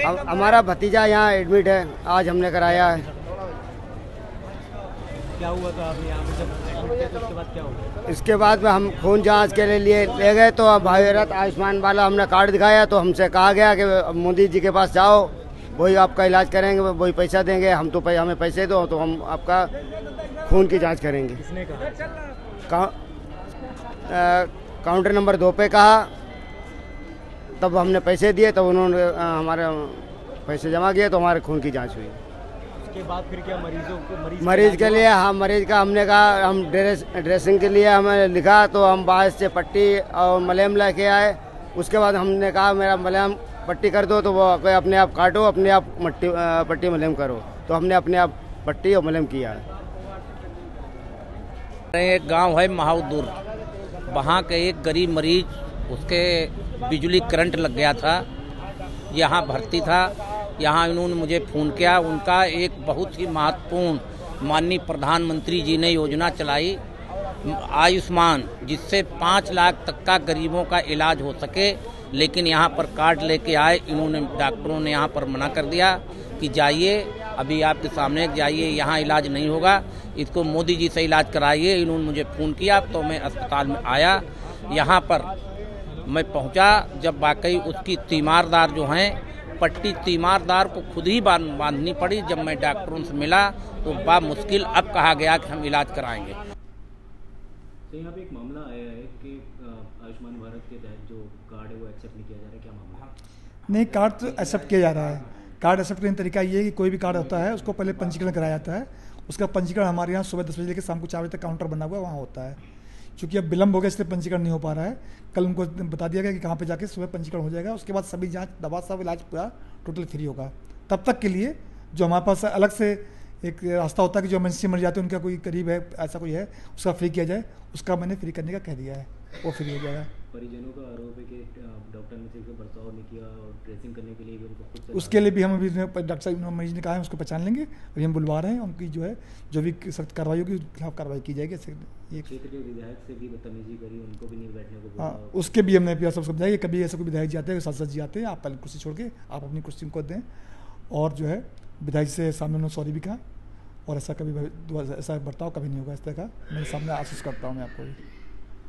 हम, हमारा भतीजा यहाँ एडमिट है। आज हमने कराया है। क्या हुआ था अभी यहाँ पे जब एडमिट थे उसके बाद क्या हुआ? इसके बाद में हम खून जाँच के लिए ले गए तो अब भागीरथ आयुष्मान वाला हमने कार्ड दिखाया तो हमसे कहा गया कि मोदी जी के पास जाओ वही आपका इलाज करेंगे वही पैसा देंगे हम तो पै- हमें पैसे दो तो हम आपका खून की जाँच करेंगे। किसने कहा? काउंटर नंबर दो पे कहा तब हमने पैसे दिए तब उन्होंने हमारे पैसे जमा किए तो हमारे खून की जाँच हुई। उसके बाद फिर क्या मरीजों को मरीज़ मरीज़ के लिए हाँ मरीज़ का हमने कहा हम ड्रेस ड्रेसिंग के लिए हमें लिखा तो हम बाहर से पट्टी और मलहम लेके आए। उसके बाद हमने कहा मेरा मलहम पट्टी कर दो तो वो अपने आप काटो अपने आप मट्टी पट्टी मलहम करो। तो हमने अपने आप पट्टी और मलहम किया। है एक गाँव है महाउदूर वहाँ के एक गरीब मरीज़ उसके बिजली करंट लग गया था, यहाँ भर्ती था, यहाँ इन्होंने मुझे फ़ोन किया। उनका एक बहुत ही महत्वपूर्ण माननीय प्रधानमंत्री जी ने योजना चलाई, आयुष्मान, जिससे पाँच लाख तक का गरीबों का इलाज हो सके, लेकिन यहाँ पर कार्ड लेके आए। इन्होंने, डॉक्टरों ने यहाँ पर मना कर दिया कि जाइए, अभी आपके सामने जाइए, यहाँ इलाज नहीं होगा, इसको मोदी जी से इलाज कराइए। इन्होंने मुझे फ़ोन किया तो मैं अस्पताल में आया। यहाँ पर मैं पहुँचा जब वाकई उसकी तीमारदार जो हैं पट्टी तीमारदार को खुद ही बांधनी पड़ी। जब मैं डॉक्टरों से मिला तो बा मुश्किल अब कहा गया कि हम इलाज कराएँगे। तो यहाँ पे एक मामला आया है कि आयुष्मान भारत के तहत जो कार्ड है वो एक्सेप्ट नहीं किया जा रहा है। क्या मामला नहीं कार्ड तो एक्सेप्ट किया जा रहा है। कार्ड एक्सेप्ट करने का तरीका ये है कि कोई भी कार्ड होता है उसको पहले पंजीकरण कराया जाता है। उसका पंजीकरण हमारे यहाँ सुबह दस बजे लेकर शाम को चार बजे तक काउंटर बना हुआ है वहाँ होता है। क्योंकि अब विलंब हो गया, इसलिए पंजीकरण नहीं हो पा रहा है। कल उनको बता दिया गया कि कहाँ पे जाके सुबह पंजीकरण हो जाएगा। उसके बाद सभी जाँच, दवा सब इलाज पूरा टोटल फ्री होगा। तब तक के लिए जो हमारे पास अलग से एक रास्ता होता है कि जो एमरजेंसी मर जाते हैं, उनका कोई करीब है, ऐसा कोई है, उसका फ्री किया जाए, उसका मैंने फ्री करने का कह दिया है। वो फ्री हो जाएगा। परिजनों का आरोप है कि डॉक्टर ने ठीक से बर्ताव नहीं किया और ड्रेसिंग करने के लिए भी उनको खुद उसके लिए भी हम अभी डॉक्टर साहब मरीज़ ने कहा है उसको पहचान लेंगे। अभी हम बुलवा रहे हैं उनकी जो है जो भी सख्त कार्रवाई होगी उसके खिलाफ कार्रवाई की जाएगी क्षेत्र के विधायक से भी बदतमीजी करी उनको भी नहीं बैठने को हाँ उसके भी हमने सब समझाया कभी ऐसे कोई विधायक जी आते हैं सांसद जी आते हैं आप पहले कुर्सी छोड़ के आप अपनी कुर्सी को दें। और जो है विधायक से सामने उन्होंने सॉरी भी कहा और ऐसा कभी ऐसा बर्ताव कभी नहीं होगा इस तरह का। मेरे सामने आशीष करता हूँ मैं आपको। भी